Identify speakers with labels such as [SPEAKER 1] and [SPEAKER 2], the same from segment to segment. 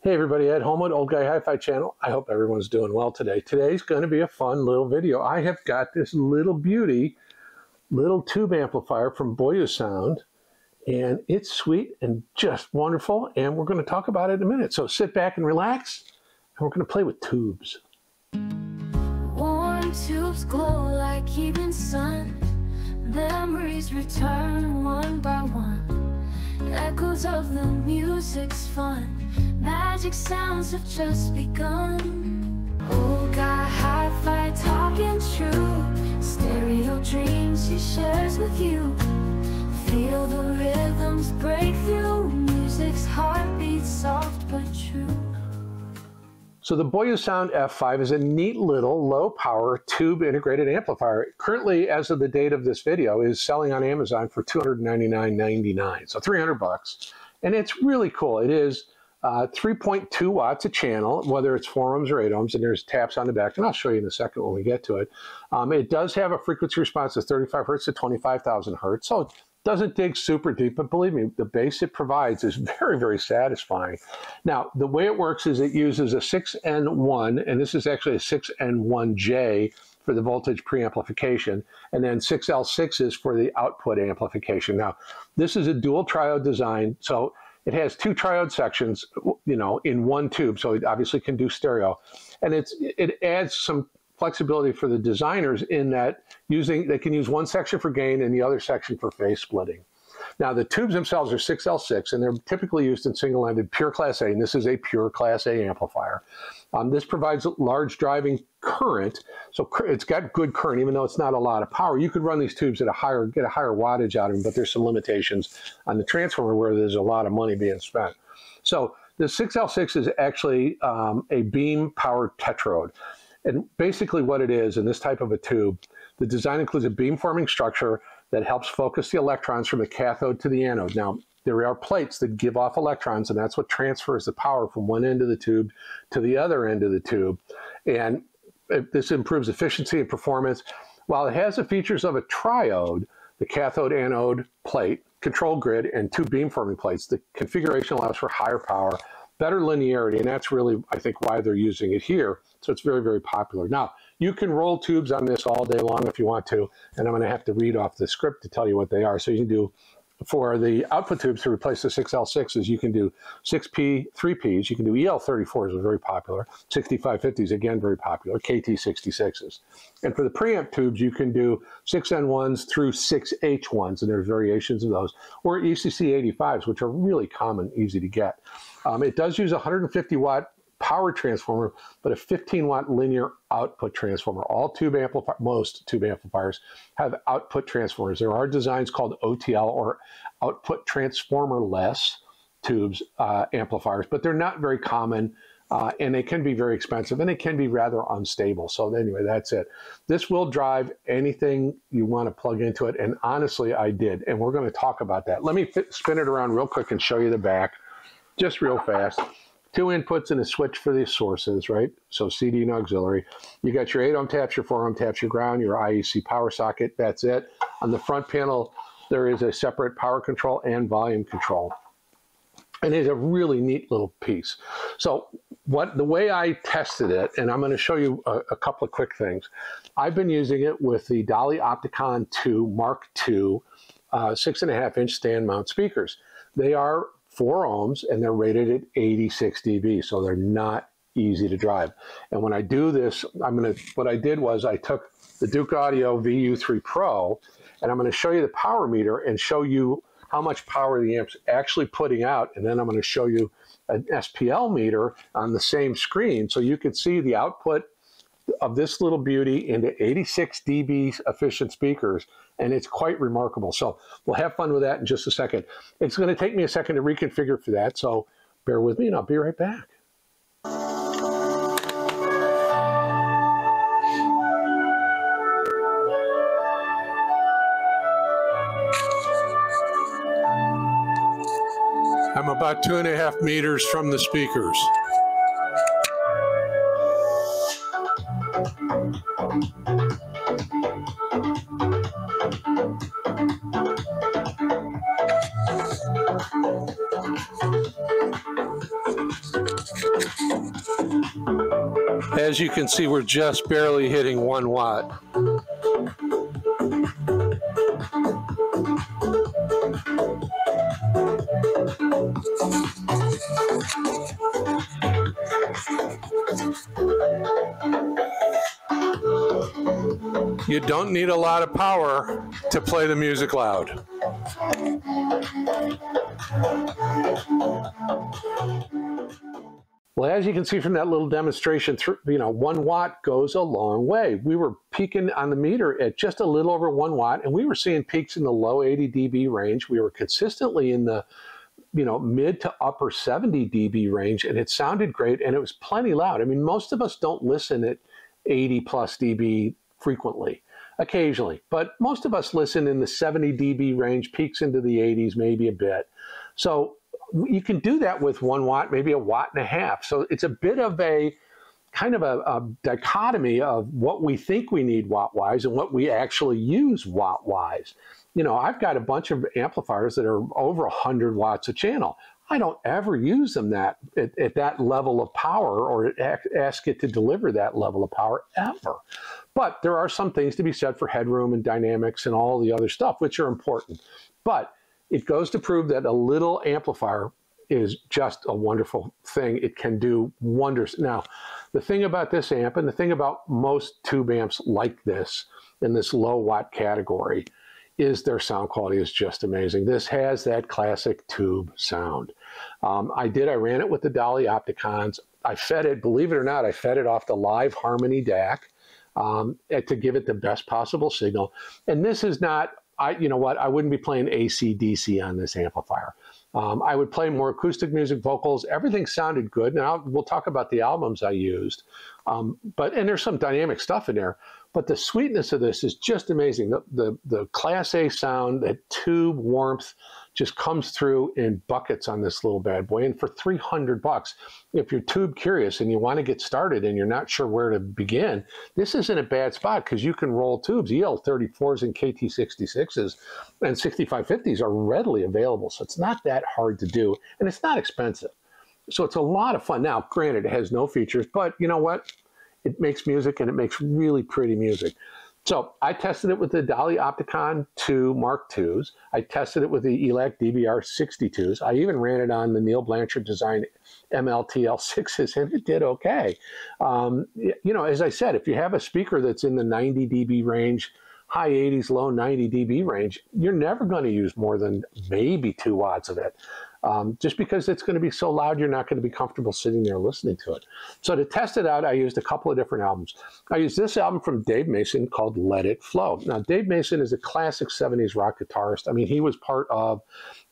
[SPEAKER 1] Hey everybody, Ed Homewood, Old Guy Hi-Fi channel. I hope everyone's doing well today. Today's going to be a fun little video. I have got this little beauty, little tube amplifier from Boyuusound, and it's sweet and just wonderful, and we're going to talk about it in a minute. So sit back and relax, and we're going to play with tubes.
[SPEAKER 2] Warm tubes glow like even sun. Memories return one by one. Echoes of the music's fun. Magic sounds have just begun. Oh, got hi-fi talking true. Stereo dreams he shares with you. Feel the rhythms break through. Music's heartbeat soft but true.
[SPEAKER 1] So the Boyuusound F5 is a neat little low power tube integrated amplifier. Currently, as of the date of this video, is selling on Amazon for $299.99, so 300 bucks. And it's really cool. It is uh, 3.2 watts a channel, whether it's 4 ohms or 8 ohms, and there's taps on the back, and I'll show you in a second when we get to it. Um, it does have a frequency response of 35 hertz to 25,000 hertz, so it doesn't dig super deep, but believe me, the bass it provides is very, very satisfying. Now, the way it works is it uses a 6N1, and this is actually a 6N1J for the voltage preamplification, and then 6L6 is for the output amplification. Now, this is a dual triode design, so it has two triode sections, you know, in one tube, so it obviously can do stereo, and it's it adds some flexibility for the designers in that using they can use one section for gain and the other section for phase splitting. Now the tubes themselves are 6L6 and they're typically used in single-ended pure class A and this is a pure class A amplifier. Um, this provides large driving current, so it's got good current even though it's not a lot of power. You could run these tubes at a higher, get a higher wattage out of them, but there's some limitations on the transformer where there's a lot of money being spent. So the 6L6 is actually um, a beam powered tetrode. And basically what it is in this type of a tube, the design includes a beam-forming structure that helps focus the electrons from the cathode to the anode. Now, there are plates that give off electrons, and that's what transfers the power from one end of the tube to the other end of the tube. And it, this improves efficiency and performance. While it has the features of a triode, the cathode anode plate, control grid, and two beamforming plates, the configuration allows for higher power better linearity, and that's really, I think, why they're using it here. So it's very, very popular. Now, you can roll tubes on this all day long if you want to, and I'm going to have to read off the script to tell you what they are. So you can do, for the output tubes to replace the 6L6s, you can do 6P3Ps. You can do EL34s, are very popular. 6550s, again, very popular. KT66s. And for the preamp tubes, you can do 6N1s through 6H1s, and there's variations of those, or ECC85s, which are really common, easy to get. Um, it does use 150 watt power transformer, but a 15 watt linear output transformer. All tube amplifiers, most tube amplifiers have output transformers. There are designs called OTL or output transformer less tubes uh, amplifiers, but they're not very common. Uh, and they can be very expensive and they can be rather unstable. So anyway, that's it. This will drive anything you want to plug into it. And honestly, I did. And we're going to talk about that. Let me fit, spin it around real quick and show you the back just real fast. Two inputs and a switch for the sources, right? So CD and auxiliary. You got your 8 ohm taps, your 4 ohm taps, your ground, your IEC power socket. That's it. On the front panel, there is a separate power control and volume control. And it's a really neat little piece. So what the way I tested it, and I'm going to show you a, a couple of quick things. I've been using it with the Dali Opticon 2 Mark II uh, six and a half inch stand mount speakers. They are four ohms and they're rated at 86 dB. So they're not easy to drive. And when I do this, I'm going to, what I did was I took the Douk Audio VU3 Pro and I'm going to show you the power meter and show you how much power the amp's actually putting out. And then I'm going to show you an SPL meter on the same screen so you can see the output of this little beauty into 86 dB efficient speakers, and it's quite remarkable. So we'll have fun with that in just a second. It's going to take me a second to reconfigure for that, so bear with me, and I'll be right back. I'm about two and a half meters from the speakers. As you can see, we're just barely hitting one watt. You don't need a lot of power to play the music loud. Well, as you can see from that little demonstration, you know, one watt goes a long way. We were peaking on the meter at just a little over one watt, and we were seeing peaks in the low 80 dB range. We were consistently in the, you know, mid to upper 70 dB range, and it sounded great, and it was plenty loud. I mean, most of us don't listen at 80 plus dB frequently, occasionally, but most of us listen in the 70 dB range, peaks into the 80s, maybe a bit. So you can do that with one watt, maybe a watt and a half. So it's a bit of a kind of a, a dichotomy of what we think we need watt wise and what we actually use watt wise. You know, I've got a bunch of amplifiers that are over 100 watts a channel. I don't ever use them that at, at that level of power or ask it to deliver that level of power ever. But there are some things to be said for headroom and dynamics and all the other stuff, which are important. But it goes to prove that a little amplifier is just a wonderful thing. It can do wonders. Now, the thing about this amp and the thing about most tube amps like this in this low watt category is their sound quality is just amazing. This has that classic tube sound. Um, I did, I ran it with the Dali Opticons. I fed it, believe it or not, I fed it off the LAIV Harmony DAC um, to give it the best possible signal. And this is not I, you know what, I wouldn't be playing AC/DC on this amplifier. Um, I would play more acoustic music, vocals. Everything sounded good. Now we'll talk about the albums I used, um, but and there's some dynamic stuff in there. But the sweetness of this is just amazing. The the, the Class A sound, that tube warmth, just comes through in buckets on this little bad boy. And for 300 bucks, if you're tube curious and you want to get started and you're not sure where to begin, this isn't a bad spot because you can roll tubes. EL34s and KT66s and 6550s are readily available. So it's not that hard to do and it's not expensive. So it's a lot of fun. Now, granted, it has no features, but you know what? It makes music and it makes really pretty music. So I tested it with the Dali Opticon 2 Mark IIs. I tested it with the ELAC DBR 62s. I even ran it on the Neil Blanchard design MLTL6s and it did okay. Um, you know, as I said, if you have a speaker that's in the 90 dB range, high 80s, low 90 dB range, you're never going to use more than maybe two watts of it. Um, just because it's going to be so loud, you're not going to be comfortable sitting there listening to it. So to test it out, I used a couple of different albums. I used this album from Dave Mason called Let It Flow. Now, Dave Mason is a classic 70s rock guitarist. I mean, he was part of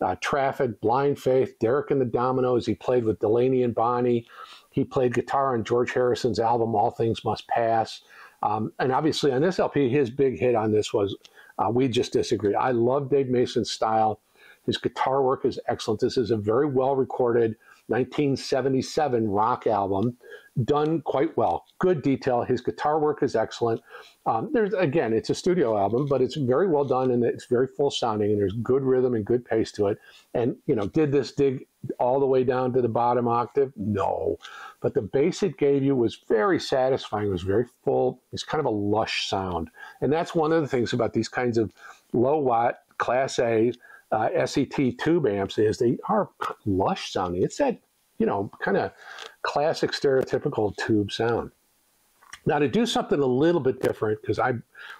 [SPEAKER 1] uh, Traffic, Blind Faith, Derek and the Dominos. He played with Delaney and Bonnie. He played guitar on George Harrison's album All Things Must Pass. Um, and obviously on this LP, his big hit on this was uh, We Just Disagree. I love Dave Mason's style. His guitar work is excellent. This is a very well recorded 1977 rock album, done quite well. Good detail. His guitar work is excellent. Um, there's again, it's a studio album, but it's very well done and it's very full sounding and there's good rhythm and good pace to it. And you know, did this dig all the way down to the bottom octave? No, but the bass it gave you was very satisfying. It was very full. It's kind of a lush sound, and that's one of the things about these kinds of low watt Class A uh, SET tube amps is they are lush sounding. It's that, you know, kind of classic stereotypical tube sound. Now to do something a little bit different, because I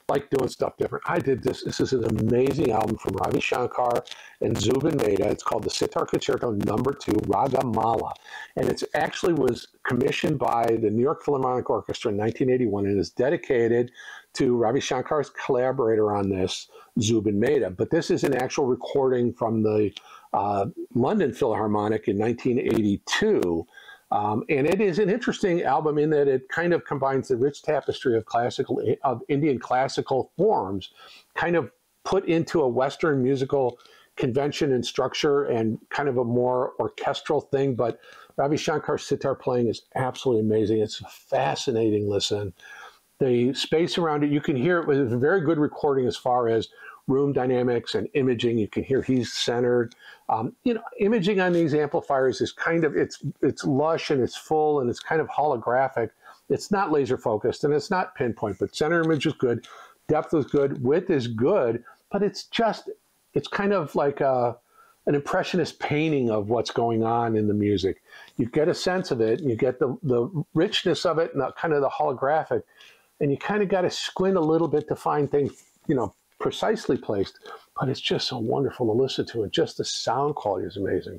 [SPEAKER 1] like doing stuff different, I did this. This is an amazing album from Ravi Shankar and Zubin Mehta. It's called the Sitar Concerto Number Two Raga Mala, and it actually was commissioned by the New York Philharmonic Orchestra in 1981 and is dedicated to Ravi Shankar's collaborator on this, Zubin Mehta. But this is an actual recording from the uh, London Philharmonic in 1982. Um, and it is an interesting album in that it kind of combines the rich tapestry of classical of Indian classical forms, kind of put into a Western musical convention and structure, and kind of a more orchestral thing. But Ravi Shankar's sitar playing is absolutely amazing. It's a fascinating listen. The space around it, you can hear it was a very good recording as far as room dynamics and imaging. You can hear he's centered. Um, you know, imaging on these amplifiers is kind of it's it's lush and it's full and it's kind of holographic. It's not laser focused and it's not pinpoint, but center image is good, depth is good, width is good, but it's just it's kind of like a an impressionist painting of what's going on in the music. You get a sense of it, you get the, the richness of it and the, kind of the holographic, and you kind of got to squint a little bit to find things, you know, precisely placed. But it's just so wonderful to listen to, and just the sound quality is amazing.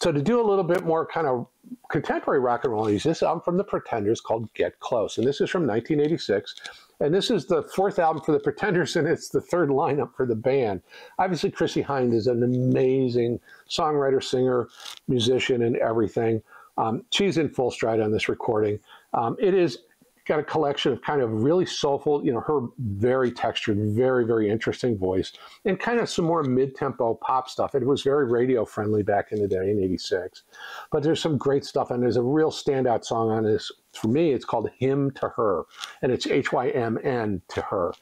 [SPEAKER 1] So to do a little bit more kind of contemporary rock and roll, this album from the Pretenders called "Get Close," and this is from 1986. And this is the fourth album for the Pretenders, and it's the third lineup for the band. Obviously, Chrissie Hynde is an amazing songwriter, singer, musician, and everything. Um, she's in full stride on this recording. Um, it is got a collection of kind of really soulful, you know, her very textured, very, very interesting voice, and kind of some more mid tempo pop stuff. It was very radio friendly back in the day in 86. But there's some great stuff, and there's a real standout song on this. For me, it's called Hymn to Her, and it's H Y M N to her.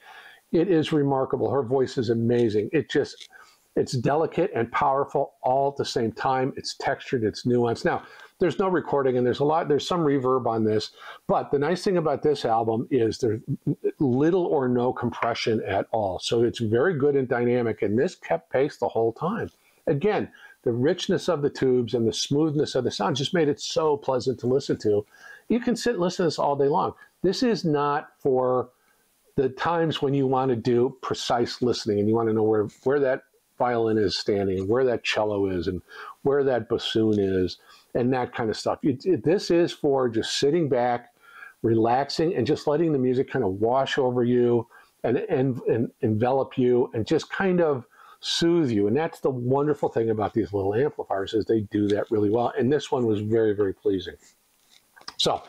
[SPEAKER 1] It is remarkable. Her voice is amazing. It just, it's delicate and powerful all at the same time. It's textured, it's nuanced. Now, there's no recording and there's a lot there's some reverb on this but the nice thing about this album is there's little or no compression at all. So it's very good and dynamic and this kept pace the whole time. Again the richness of the tubes and the smoothness of the sound just made it so pleasant to listen to. You can sit and listen to this all day long. This is not for the times when you want to do precise listening and you want to know where where that violin is standing where that cello is and where that bassoon is and that kind of stuff. It, it, this is for just sitting back, relaxing, and just letting the music kind of wash over you and, and, and envelop you and just kind of soothe you. And that's the wonderful thing about these little amplifiers is they do that really well. And this one was very, very pleasing. So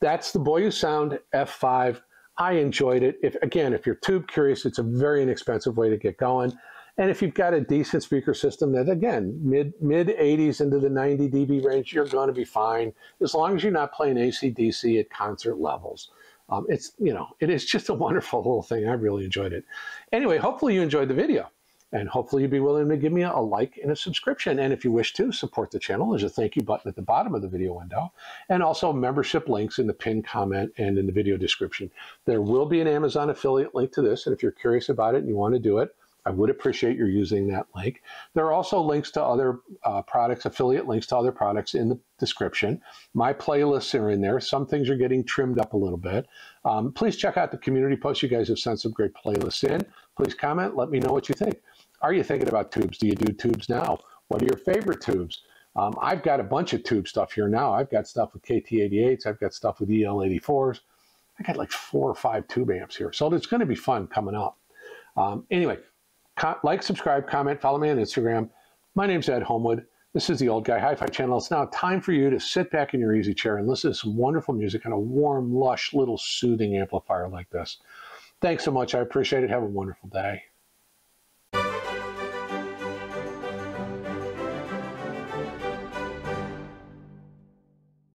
[SPEAKER 1] that's the Boyuusound F5. I enjoyed it. If again, if you're tube curious, it's a very inexpensive way to get going. And if you've got a decent speaker system that, again, mid mid 80s into the 90 dB range, you're going to be fine as long as you're not playing AC/DC at concert levels. Um, it's you know it is just a wonderful little thing. I really enjoyed it. Anyway, hopefully you enjoyed the video. And hopefully you'll be willing to give me a, a like and a subscription. And if you wish to support the channel, there's a thank you button at the bottom of the video window. And also membership links in the pinned comment and in the video description. There will be an Amazon affiliate link to this. And if you're curious about it and you want to do it, I would appreciate your using that link. There are also links to other uh, products, affiliate links to other products in the description. My playlists are in there. Some things are getting trimmed up a little bit. Um, please check out the community post. You guys have sent some great playlists in. Please comment. Let me know what you think. Are you thinking about tubes? Do you do tubes now? What are your favorite tubes? Um, I've got a bunch of tube stuff here now. I've got stuff with KT88s. I've got stuff with EL84s. I got like four or five tube amps here. So it's going to be fun coming up. Um, anyway, like, subscribe, comment, follow me on Instagram. My name's Ed Homewood. This is the Old Guy Hi-Fi channel. It's now time for you to sit back in your easy chair and listen to some wonderful music on a warm, lush, little soothing amplifier like this. Thanks so much. I appreciate it. Have a wonderful day.